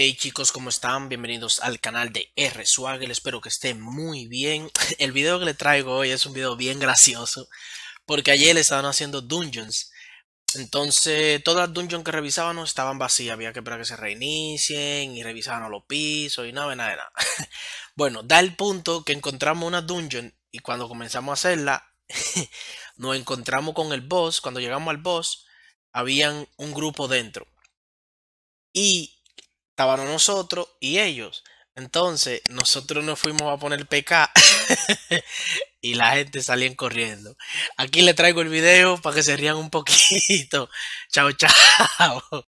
Hey chicos, ¿cómo están? Bienvenidos al canal de R Swaggle, espero que estén muy bien. El video que les traigo hoy es un video bien gracioso, porque ayer le estaban haciendo dungeons. Entonces, todas las dungeons que revisábamos estaban vacías, había que esperar que se reinicien y revisaban los pisos y nada, nada, nada. Bueno, da el punto que encontramos una dungeon y cuando comenzamos a hacerla, nos encontramos con el boss. Cuando llegamos al boss, habían un grupo dentro. Y estaban nosotros y ellos. Entonces, nosotros nos fuimos a poner PK y la gente salían corriendo. Aquí le traigo el video para que se rían un poquito. Chao, chao.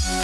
Bye.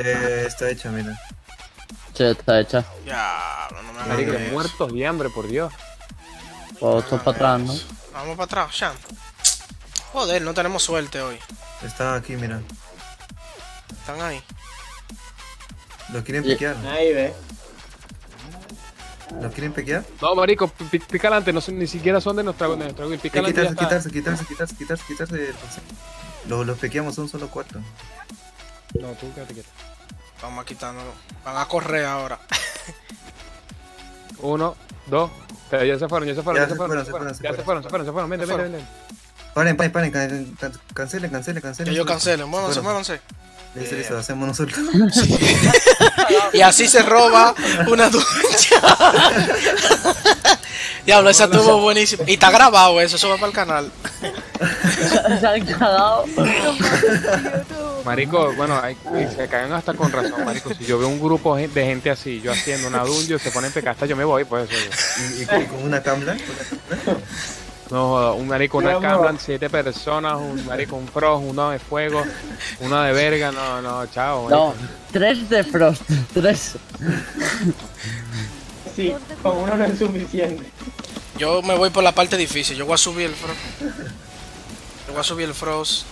¿Eh? Eh, está hecha, mira. Sí, está hecha. Ya, no me Marico, muertos de hambre, por Dios. Pues esto es para atrás, ¿no? Vamos para atrás, ya. Joder, no tenemos suerte hoy. Está aquí, mira. Están ahí. ¿Lo quieren piquear? Ahí ve. ¿Lo quieren piquear? No, marico, pi- pica adelante, no ni siquiera son de nuestra, de nuestra guild. Pica Hay que adelante y ya quitarse, quitarse, quitarse, quitarse, quitarse, quitarse, quitarse. Los, los piqueamos son solo cuatro. No, tú quédate quieto. Vamos a quitándolo. Van a correr ahora. Uno, dos, ya se fueron, ya se fueron, Ya se fueron, se fueron, se ya se fueron, se fueron, se fueron, vente. Paren, paren, paren, can- can- cancelen, cancelen, cancelen. Que yo cancelen. Muévanse, muévanse. Listo, listo, hacemos nosotros. Y así se roba una ducha. Diablo, esa estuvo buenísima. Y está grabado eso, eso va para el canal. Se han cagado. Marico, bueno, hay, se caen hasta con razón, marico. Si yo veo un grupo de gente así, yo haciendo una dungeon, se ponen pecasta, yo me voy, pues eso. Y, y con- una cambla. No, un marico, una. Camlan, siete personas, un marico, un frost, uno de fuego, uno de verga, no, no, chao. No, tres de Frost. Tres. Sí, con uno no es suficiente. Yo me voy por la parte difícil. Yo voy a subir el frost. Yo voy a subir el frost.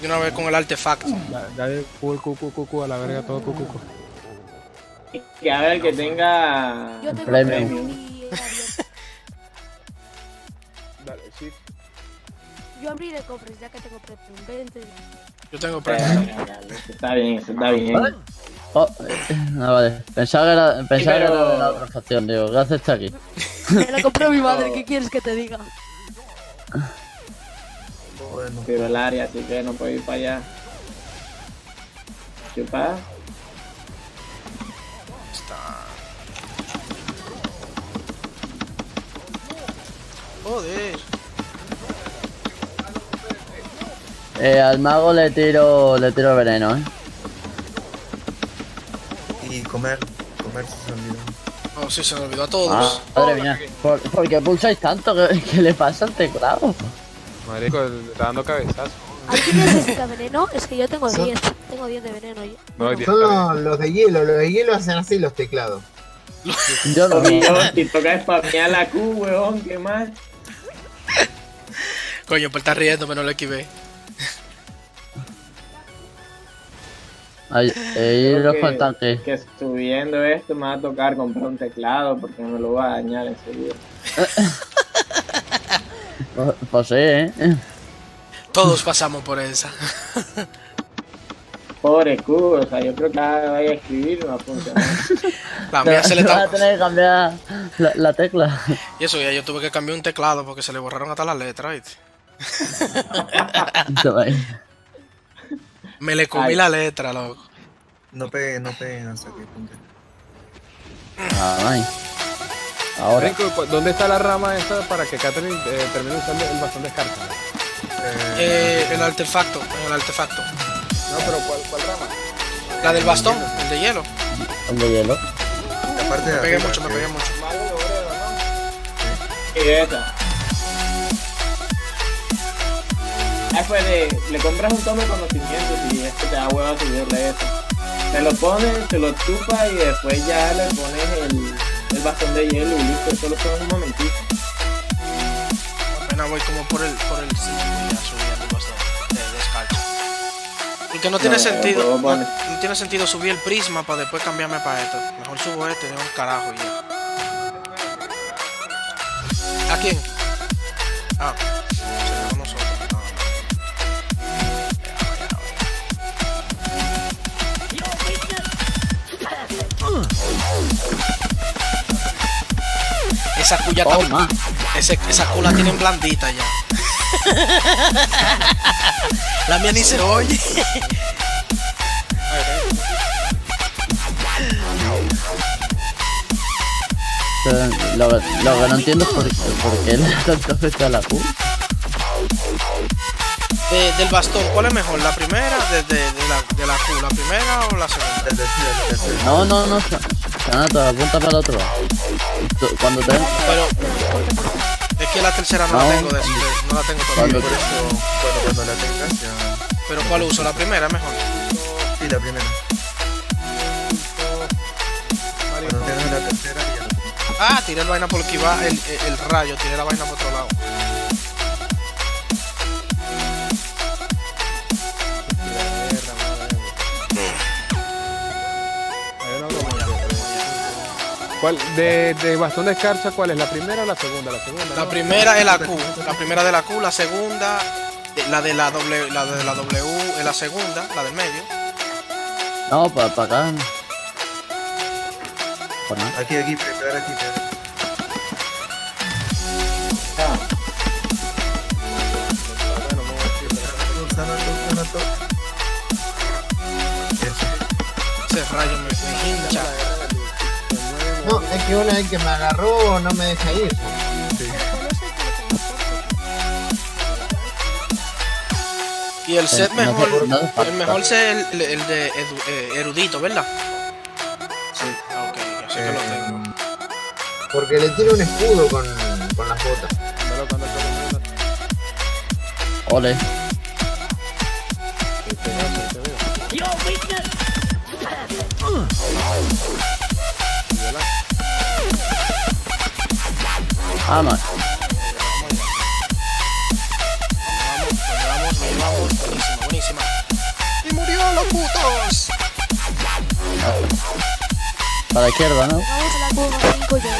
Y una vez con el artefacto. Da- Dale full cucu, cucu, a la verga, todo cucu. cucu. Que a ver el que tenga. Yo tengo Premium. premium. Dale, sí. Yo abriré cofres ya que tengo premium. Vente. Yo tengo premio. Está bien, eso está bien. Oh, eh, no, vale. Pensaba que era, pensaba Sí, pero- que era de la otra facción. Digo, ¿qué haces aquí? Me la compró mi madre. ¿Qué quieres que te diga? Bueno, Pero el área, así que no puedo ir para allá. Chupa. Joder. Eh, al mago le tiro, le tiro veneno, eh. y comer, comer si se olvidó. Oh, sí, se me olvidó a Ah, todos. madre mía. ¿Por, por qué pulsáis tanto? ¿Qué, qué le pasa al teclado? Marico, está dando cabezazo. ¿Alguien necesita veneno? Es que yo tengo 10. Tengo 10 de veneno yo. No, Son los, los de hielo, los de hielo hacen así los teclados. Yo no. Si toca spamear la Q, weón, ¿qué más? Coño, pues está riendo, pero no lo. Ay, eh, y los que-. Que subiendo esto me va a tocar comprar un teclado porque me lo va a dañar enseguida. Pues, pues sí, eh. Todos pasamos por esa. Pobre Q, o sea, yo creo que ahora vaya a escribir no va a funcionar. La mía se le Vas a tener que cambiar la, la tecla. Y eso ya yo tuve que cambiar un teclado porque se le borraron hasta las letras. Me le comí Ay. la letra, loco. No peguen, no peguen hasta que punte. Ay. Ahora. Marico, ¿cu- ¿dónde está la rama esta para que Catherine eh, termine usando el bastón de descarga? Eh, el artefacto, en el artefacto. No, pero ¿cuál, cuál rama? La del bastón, el de hielo. El de hielo. La parte de Me pegué arriba, mucho, me pegué mucho. Y esa. Después de, le compras un tome de conocimientos y este te da huevo a subirle eso. Te lo pones, te lo chupas y después ya le pones el, el bastón de hielo y listo, solo son un momentito. Apenas voy como por el, por el subiendo el bastón de descarga. Porque no tiene No, sentido, no, tiene sentido subir el prisma para después cambiarme para esto. Mejor subo este, de un carajo y ya. ¿A quién? Ah, Esa cuya está Toma. Ese, esa cula tienen blandita ya. La mía ni se oye. Lo, lo que no entiendo es por, por qué le tanto efecto a la Q. De- del bastón, ¿cuál es mejor? ¿La primera de, de, de la, de la Q? ¿La primera o la segunda? No, no, no. Sanato, apunta para el otro. Tú- Cuando te. Pero es que la tercera no, la No. tengo de, no la tengo Cuando todavía. Por eso, cuando, cuando la tengas, ya. Pero ¿cuál uso? La primera mejor. Sí, la primera. Cuando tengas la tercera, ya Ah, tiré la vaina por aquí va el, el, el rayo, tiré la vaina por otro lado. ¿Cuál, de, de bastón de escarcha, ¿cuál es? ¿La primera o la segunda? La segunda. La ¿no? primera es la Q, la primera de la Q, la segunda, la de la W, la de la W es la segunda, la del medio. No, para acá. Pues no. Aquí, aquí, pegar aquí. Ese rayo me, me hincha. No, es que una vez que me agarró no me deja ir. Y el set no te- mejor, no el mejor set es el, el de edu- eh, erudito, ¿verdad? Sí. Ok, yo sé que lo Eh, tengo. Porque le tiro un escudo con, con las botas. Ole. Vamos, vamos, vamos, vamos. Buenísima, buenísima. ¡Y murió los putos! Para la izquierda, ¿no? Vamos a la curva 5 ya.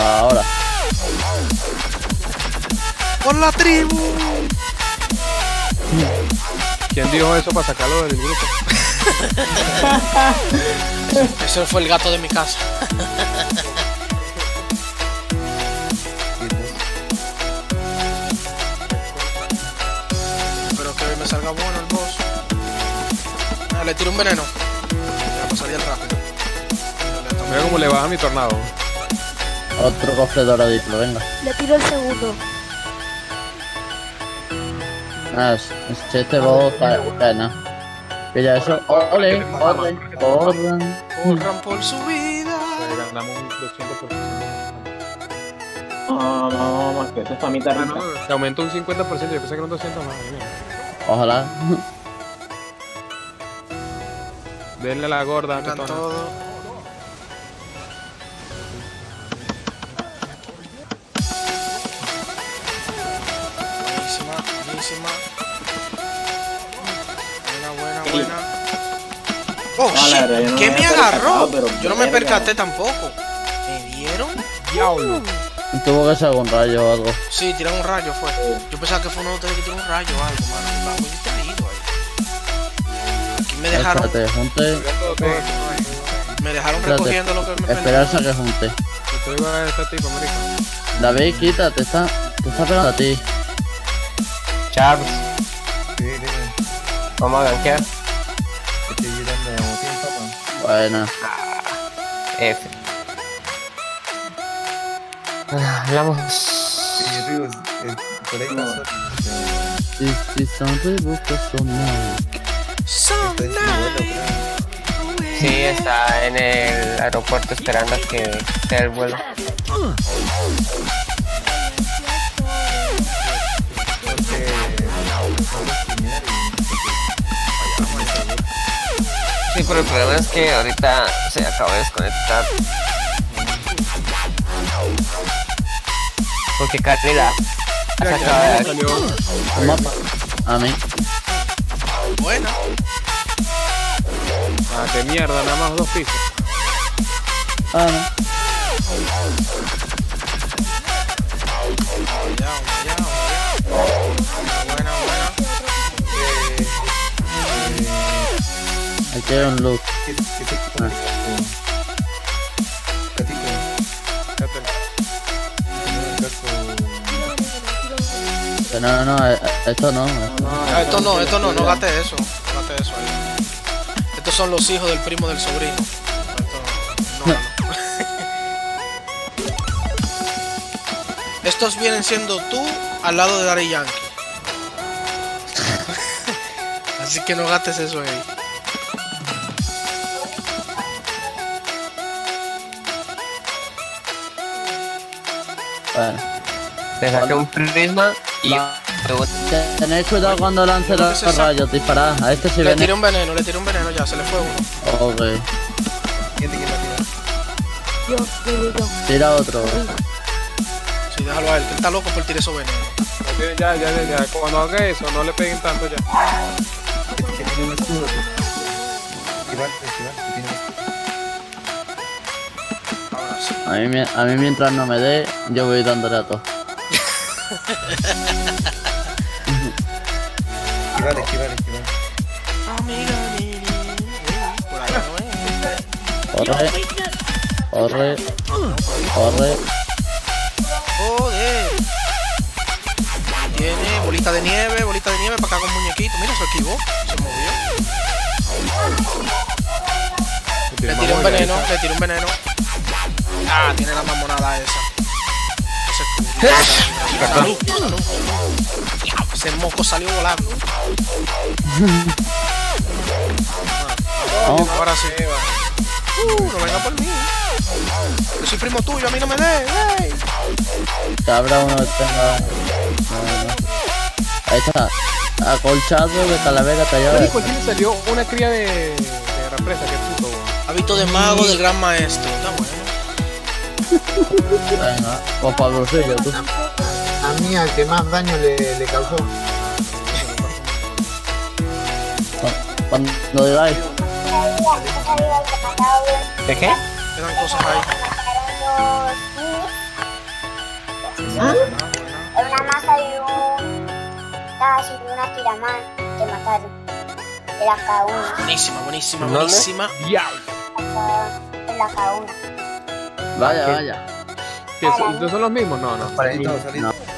Ahora. ¡Por la tribu! ¿Quién dijo eso para sacarlo del grupo? Ese fue el gato de mi casa. Espero que hoy me salga bueno el boss. Ah, le tiro un veneno. Ya pasaría el rápido. Mira cómo le baja mi tornado. Otro cofre doradito, venga. Le tiro el segundo. Ah, es- es- este boss gana. Pilla eso. Ole, corren, corran. Corran por su vida. Le ganamos un 200%. No, no, más que eso es para mí Ah, no, se aumentó un 50%, yo pensé que era un 200 más. Ojalá. Denle a la gorda, Hagan tetona. Oh, shit. verdad, yo no ¿Qué me agarró? pero Yo no me percaté tampoco. ¿Me dieron? Diablo. Tuvo que ser algún rayo o algo. Sí, tiran un rayo, fue. Yo pensaba que fue uno de ustedes que tiró un rayo o algo, mano. Ahí. Aquí me dejaron, Espérate, junte. me dejaron espérate. recogiendo lo que me. Esperarse a que junte. Te iba a este tipo, marico. David, quítate, está, te está pegando a ti. Charles, Sí, dime. vamos a gankear. Buena. F. Ah, Hablamos. Sí, yo digo, eh, por ahí pasó. eh, Sí, sí, son rebuscos, son bueno, Sí, está en el aeropuerto esperando a que sea el vuelo. Pero el problema es que ahorita se acaba de desconectar. Porque Carla se acaba de... Salió mapa. A mí. Buena. Ah, qué mierda, nada más dos pisos. Ah, no. No, no, no, esto no. Esto no, esto no, no gate eso. No gate eso ahí. Estos son los hijos del primo del sobrino. Esto no, no. Estos vienen siendo tú al lado de Daddy Yankee. Así que no gastes eso ahí. Bueno. Le saqué un prisma y. Tenéis cuidado cuando lance los se sa- rayos, disparad. A este sí Le tiré un veneno, le tiré un veneno ya, se le fue uno. Ok. ¿Quién te quiere tirar? Yo, yo, yo. Tira otro. Sí, déjalo a él, que él está loco por tirar esos venenos. No tienen- Ya, ya, ya, ya. Cuando haga eso, no le peguen tanto ya. Que tiene un escudo. Esquivar, esquivar, que tiene A mí, mi- a mí mientras no me dé, yo voy dándole a todo. Esquivar, esquivar, esquivar. Por ahí no es. Corre. Corre. Corre. Joder. Tiene bolita de nieve, bolita de nieve para acá con muñequito. Mira, se esquivó, se movió. Le tiré un veneno, le tiré un veneno. Ah, tiene la mamonada esa. Ese salud, salud. Ese moco salió volando. Vamos. Ahora sí. Uh, no venga por mí. Yo soy primo tuyo, a mí no me dé. ¡Ey! Que habrá uno que tenga. No, no. Ahí está. Acolchado de calavera tallada. Marico, aquí le salió una cría de, de represa, qué puto. Hábito de mago del gran maestro. Está bueno. Venga. O para tú. A mí al que más daño le, le causó. Cuando digáis. ¿De qué? Quedan cosas ahí. En una masa de un. Estaba haciendo una tiramán que mataron. Era cada una. Buenísima, buenísima, buenísima. Diablo. En la cada Vaya, vaya. ¿Qué, ¿No son los mismos? No, no. Paradito, salito. No.